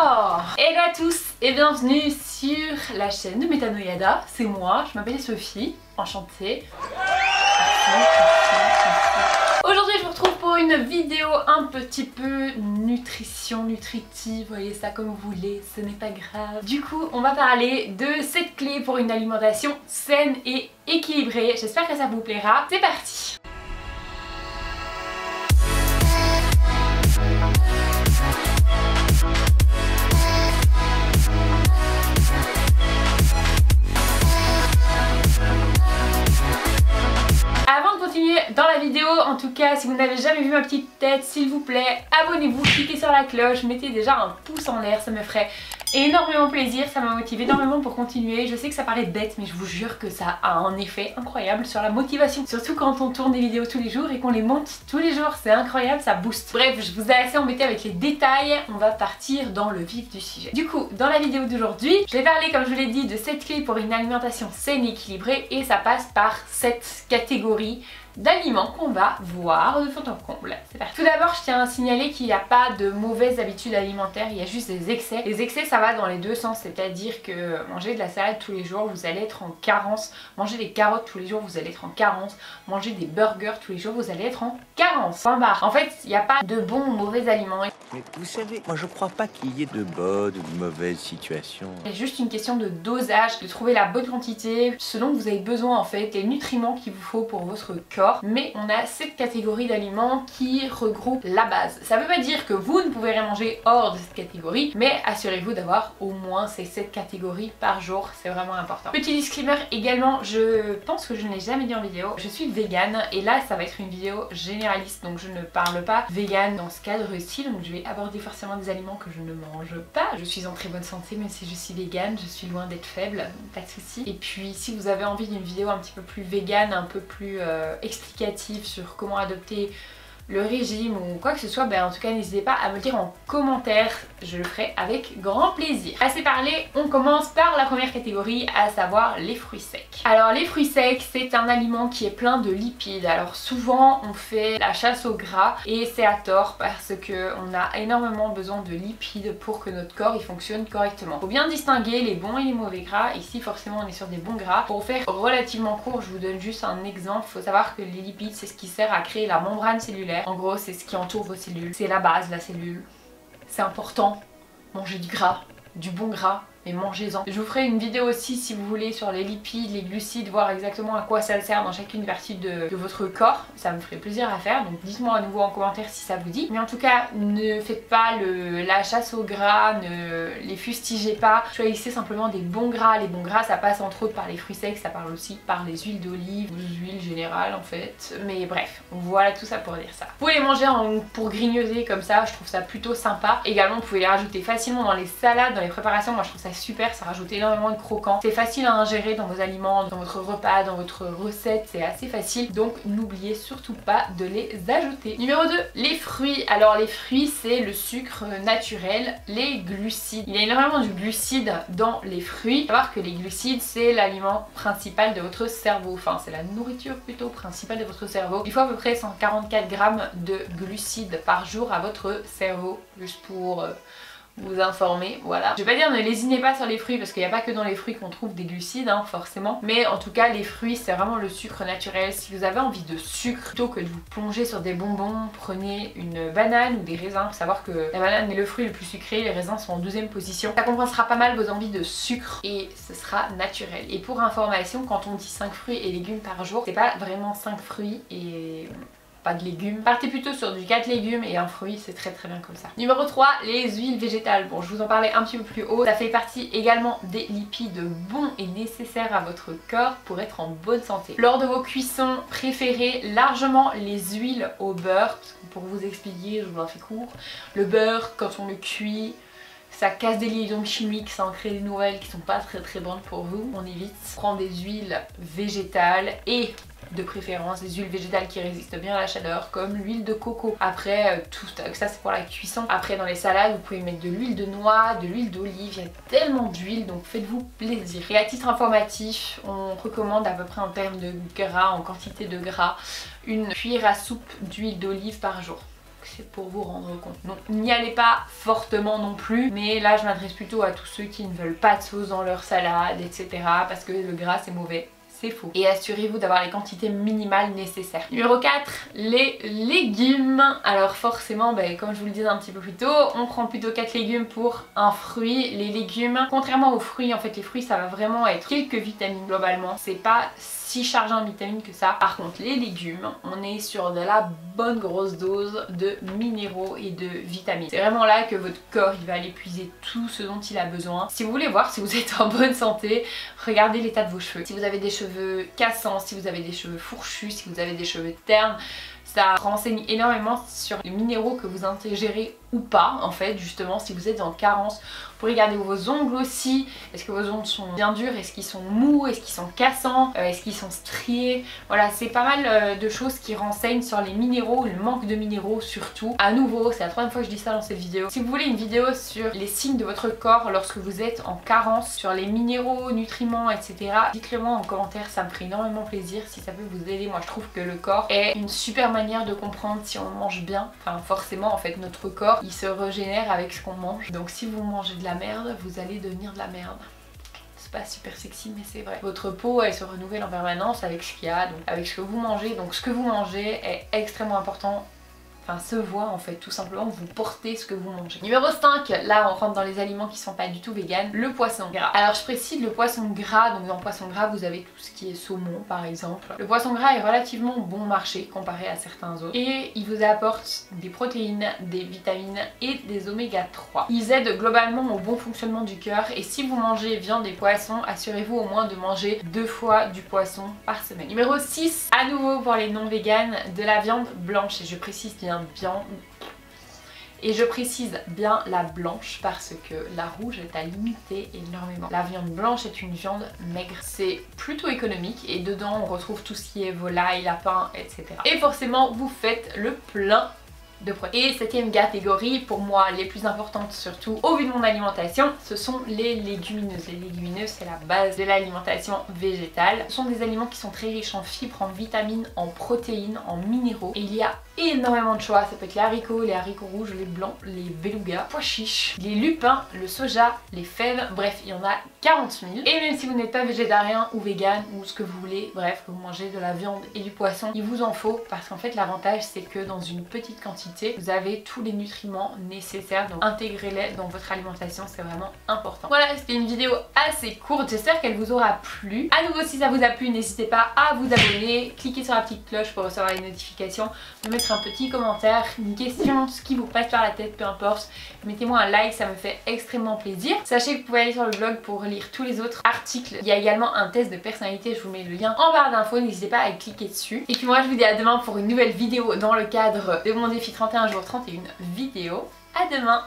Hello à tous et bienvenue sur la chaîne de Metanoyada. C'est moi, je m'appelle Sophie, enchantée. Aujourd'hui je vous retrouve pour une vidéo un petit peu nutrition, nutritive, voyez ça comme vous voulez, ce n'est pas grave. Du coup on va parler de cette clé pour une alimentation saine et équilibrée. J'espère que ça vous plaira. C'est parti En tout cas, si vous n'avez jamais vu ma petite tête, s'il vous plaît, abonnez-vous, cliquez sur la cloche, mettez déjà un pouce en l'air, ça me ferait énormément plaisir, ça m'a motivé énormément pour continuer. Je sais que ça paraît bête, mais je vous jure que ça a un effet incroyable sur la motivation. Surtout quand on tourne des vidéos tous les jours et qu'on les monte tous les jours, c'est incroyable, ça booste. Bref, je vous ai assez embêté avec les détails, on va partir dans le vif du sujet. Du coup, dans la vidéo d'aujourd'hui, je vais parler, comme je l'ai dit, de cette clé pour une alimentation saine et équilibrée et ça passe par cette catégorie d'aliments qu'on va voir de fond en comble. C'est parti. Tout d'abord, je tiens à signaler qu'il n'y a pas de mauvaises habitudes alimentaires, il y a juste des excès. Les excès, ça va dans les deux sens, c'est-à-dire que manger de la salade tous les jours, vous allez être en carence. Manger des carottes tous les jours, vous allez être en carence. Manger des burgers tous les jours, vous allez être en carence. Point barre. En fait, il n'y a pas de bons ou mauvais aliments. Mais vous savez, moi je crois pas qu'il y ait de bonnes ou de mauvaises situations. C'est juste une question de dosage, de trouver la bonne quantité, ce dont vous avez besoin en fait, les nutriments qu'il vous faut pour votre mais on a cette catégorie d'aliments qui regroupe la base. Ça veut pas dire que vous ne pouvez rien manger hors de cette catégorie, mais assurez-vous d'avoir au moins ces 7 catégories par jour, c'est vraiment important. Petit disclaimer également, je pense que je ne l'ai jamais dit en vidéo, je suis végane et là ça va être une vidéo généraliste, donc je ne parle pas vegan dans ce cadre-ci, donc je vais aborder forcément des aliments que je ne mange pas. Je suis en très bonne santé même si je suis végane, je suis loin d'être faible, pas de soucis. Et puis si vous avez envie d'une vidéo un petit peu plus végane, un peu plus euh, explicative sur comment adopter le régime ou quoi que ce soit, ben en tout cas n'hésitez pas à me dire en commentaire, je le ferai avec grand plaisir. Assez parlé, on commence par la première catégorie, à savoir les fruits secs. Alors les fruits secs, c'est un aliment qui est plein de lipides. Alors souvent on fait la chasse au gras et c'est à tort parce que on a énormément besoin de lipides pour que notre corps il fonctionne correctement. Faut bien distinguer les bons et les mauvais gras. Ici forcément on est sur des bons gras. Pour faire relativement court, je vous donne juste un exemple. Faut savoir que les lipides c'est ce qui sert à créer la membrane cellulaire en gros, c'est ce qui entoure vos cellules. C'est la base, la cellule. C'est important. Manger du gras, du bon gras, mangez-en. Je vous ferai une vidéo aussi si vous voulez sur les lipides, les glucides, voir exactement à quoi ça sert dans chacune partie de, votre corps. Ça me ferait plaisir à faire, donc dites-moi à nouveau en commentaire si ça vous dit. Mais en tout cas, ne faites pas le, la chasse au gras, ne les fustigez pas. Choisissez simplement des bons gras. Les bons gras, ça passe entre autres par les fruits secs, ça parle aussi par les huiles d'olive, les huiles générales en fait. Mais bref, voilà tout ça pour dire ça. Vous pouvez les manger pour grignoter comme ça, je trouve ça plutôt sympa. Également, vous pouvez les rajouter facilement dans les salades, dans les préparations. Moi, je trouve ça super, ça rajoute énormément de croquants. C'est facile à ingérer dans vos aliments, dans votre repas, dans votre recette, c'est assez facile. Donc n'oubliez surtout pas de les ajouter. Numéro 2, les fruits. Alors les fruits, c'est le sucre naturel, les glucides. Il y a énormément de glucides dans les fruits. Il faut savoir que les glucides, c'est l'aliment principal de votre cerveau. Enfin, c'est la nourriture plutôt principale de votre cerveau. Il faut à peu près 144 grammes de glucides par jour à votre cerveau, juste pour... Euh, vous informer, voilà. Je vais pas dire ne lésinez pas sur les fruits parce qu'il n'y a pas que dans les fruits qu'on trouve des glucides, hein, forcément. Mais en tout cas, les fruits, c'est vraiment le sucre naturel. Si vous avez envie de sucre, plutôt que de vous plonger sur des bonbons, prenez une banane ou des raisins. Faut savoir que la banane est le fruit le plus sucré, les raisins sont en deuxième position. Ça compensera pas mal vos envies de sucre et ce sera naturel. Et pour information, quand on dit 5 fruits et légumes par jour, c'est pas vraiment 5 fruits et de légumes. Partez plutôt sur du 4 légumes et un fruit, c'est très très bien comme ça. Numéro 3, les huiles végétales. Bon, je vous en parlais un petit peu plus haut. Ça fait partie également des lipides bons et nécessaires à votre corps pour être en bonne santé. Lors de vos cuissons, préférez largement les huiles au beurre. Pour vous expliquer, je vous en fais court. Le beurre, quand on le cuit, ça casse des liaisons chimiques, ça en crée des nouvelles qui sont pas très très bonnes pour vous. On évite. Prendre des huiles végétales et de préférence des huiles végétales qui résistent bien à la chaleur comme l'huile de coco. Après euh, tout ça c'est pour la cuisson. Après dans les salades vous pouvez mettre de l'huile de noix, de l'huile d'olive, il y a tellement d'huile donc faites-vous plaisir. Et à titre informatif on recommande à peu près en termes de gras, en quantité de gras, une cuillère à soupe d'huile d'olive par jour c'est pour vous rendre compte. Donc n'y allez pas fortement non plus, mais là je m'adresse plutôt à tous ceux qui ne veulent pas de sauce dans leur salade, etc. Parce que le gras c'est mauvais c'est faux. Et assurez-vous d'avoir les quantités minimales nécessaires. Numéro 4, les légumes. Alors forcément, ben, comme je vous le disais un petit peu plus tôt, on prend plutôt 4 légumes pour un fruit. Les légumes, contrairement aux fruits, en fait les fruits ça va vraiment être quelques vitamines globalement. C'est pas si chargé en vitamines que ça. Par contre les légumes, on est sur de la bonne grosse dose de minéraux et de vitamines. C'est vraiment là que votre corps il va aller puiser tout ce dont il a besoin. Si vous voulez voir si vous êtes en bonne santé, regardez l'état de vos cheveux. Si vous avez des cheveux cassants, si vous avez des cheveux fourchus, si vous avez des cheveux ternes, ça renseigne énormément sur les minéraux que vous ingérez ou pas en fait justement si vous êtes en carence. Vous regarder vos ongles aussi. Est-ce que vos ongles sont bien durs? Est-ce qu'ils sont mous? Est-ce qu'ils sont cassants? Euh, Est-ce qu'ils sont striés? Voilà c'est pas mal euh, de choses qui renseignent sur les minéraux, le manque de minéraux surtout. À nouveau c'est la troisième fois que je dis ça dans cette vidéo. Si vous voulez une vidéo sur les signes de votre corps lorsque vous êtes en carence, sur les minéraux, nutriments etc. Dites-le moi en commentaire ça me ferait énormément plaisir si ça peut vous aider. Moi je trouve que le corps est une super manière de comprendre si on mange bien. Enfin forcément en fait notre corps il se régénère avec ce qu'on mange. Donc si vous mangez de la merde, vous allez devenir de la merde c'est pas super sexy mais c'est vrai. Votre peau elle se renouvelle en permanence avec ce qu'il y a, donc avec ce que vous mangez. Donc ce que vous mangez est extrêmement important enfin se voit en fait tout simplement vous portez ce que vous mangez. Numéro 5, là on rentre dans les aliments qui sont pas du tout vegan, le poisson gras. Alors je précise le poisson gras, donc dans le poisson gras vous avez tout ce qui est saumon par exemple. Le poisson gras est relativement bon marché comparé à certains autres et il vous apporte des protéines, des vitamines et des oméga 3. Ils aident globalement au bon fonctionnement du cœur et si vous mangez viande et poissons, assurez-vous au moins de manger deux fois du poisson par semaine. Numéro 6, à nouveau pour les non véganes, de la viande blanche et je précise bien bien et je précise bien la blanche parce que la rouge est à limiter énormément. La viande blanche est une viande maigre. C'est plutôt économique et dedans on retrouve tout ce qui est volaille, lapin, etc. Et forcément vous faites le plein de Et septième catégorie, pour moi les plus importantes surtout au vu de mon alimentation, ce sont les légumineuses. Les légumineuses c'est la base de l'alimentation végétale. Ce sont des aliments qui sont très riches en fibres, en vitamines, en protéines, en minéraux. Il y a énormément de choix, ça peut être les haricots, les haricots rouges, les blancs, les belugas, pois chiches, les lupins, le soja, les fèves, bref il y en a 40 000. Et même si vous n'êtes pas végétarien ou vegan ou ce que vous voulez, bref que vous mangez de la viande et du poisson, il vous en faut. Parce qu'en fait l'avantage c'est que dans une petite quantité vous avez tous les nutriments nécessaires, donc intégrez-les dans votre alimentation, c'est vraiment important. Voilà, c'était une vidéo assez courte, j'espère qu'elle vous aura plu. À nouveau, si ça vous a plu, n'hésitez pas à vous abonner, cliquez sur la petite cloche pour recevoir les notifications, un petit commentaire, une question, ce qui vous passe par la tête, peu importe. Mettez-moi un like, ça me fait extrêmement plaisir. Sachez que vous pouvez aller sur le blog pour lire tous les autres articles. Il y a également un test de personnalité, je vous mets le lien en barre d'infos, n'hésitez pas à cliquer dessus. Et puis moi, je vous dis à demain pour une nouvelle vidéo dans le cadre de mon défi 31 jours 31 vidéos. À demain